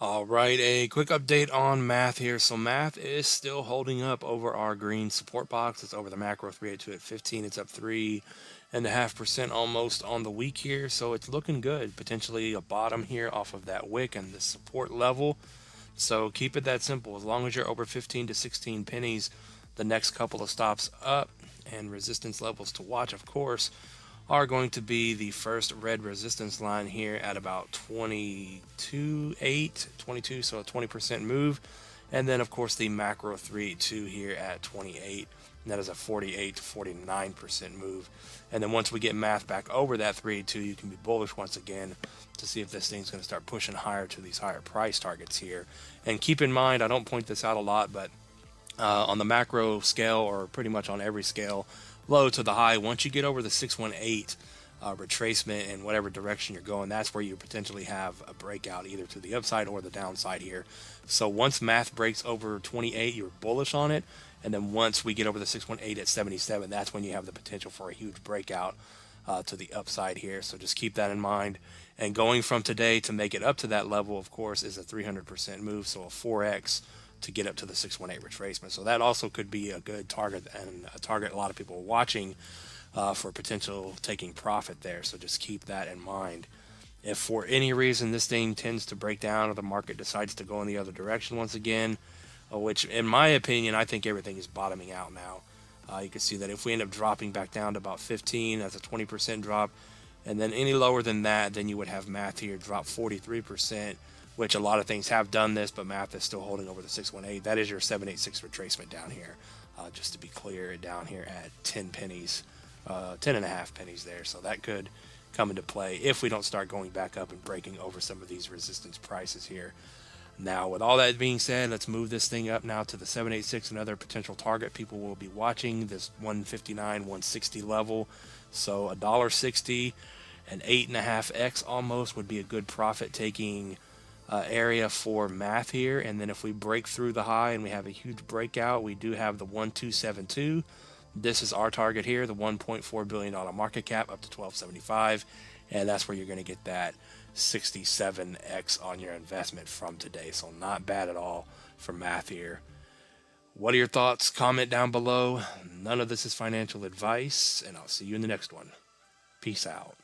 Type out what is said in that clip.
All right, a quick update on math here. So math is still holding up over our green support box. It's over the macro 382 at 15. It's up three and a half percent almost on the week here. So it's looking good. Potentially a bottom here off of that wick and the support level. So keep it that simple. As long as you're over 15 to 16 pennies, the next couple of stops up and resistance levels to watch, of course, are going to be the first red resistance line here at about 22, 8, 22, so a 20% move. And then, of course, the macro 3, 2 here at 28. And that is a 48 to 49% move. And then once we get math back over that 3, 2, you can be bullish once again to see if this thing's going to start pushing higher to these higher price targets here. And keep in mind, I don't point this out a lot, but uh, on the macro scale, or pretty much on every scale, low to the high. Once you get over the 618 uh, retracement in whatever direction you're going, that's where you potentially have a breakout either to the upside or the downside here. So once math breaks over 28, you're bullish on it. And then once we get over the 618 at 77, that's when you have the potential for a huge breakout uh, to the upside here. So just keep that in mind. And going from today to make it up to that level, of course, is a 300% move. So a 4x to get up to the 618 retracement. So that also could be a good target and a target a lot of people are watching uh, for potential taking profit there. So just keep that in mind. If for any reason this thing tends to break down or the market decides to go in the other direction once again, uh, which in my opinion, I think everything is bottoming out now. Uh, you can see that if we end up dropping back down to about 15, that's a 20% drop. And then any lower than that, then you would have math here drop 43% which a lot of things have done this, but math is still holding over the 618. That is your 786 retracement down here. Uh, just to be clear, down here at 10 pennies, uh, 10 and a half pennies there. So that could come into play if we don't start going back up and breaking over some of these resistance prices here. Now, with all that being said, let's move this thing up now to the 786, another potential target people will be watching, this 159, 160 level. So a dollar sixty, an eight and a half X almost would be a good profit taking uh, area for math here. And then if we break through the high and we have a huge breakout, we do have the 1272. This is our target here, the $1.4 billion market cap up to 1275. And that's where you're going to get that 67x on your investment from today. So not bad at all for math here. What are your thoughts? Comment down below. None of this is financial advice, and I'll see you in the next one. Peace out.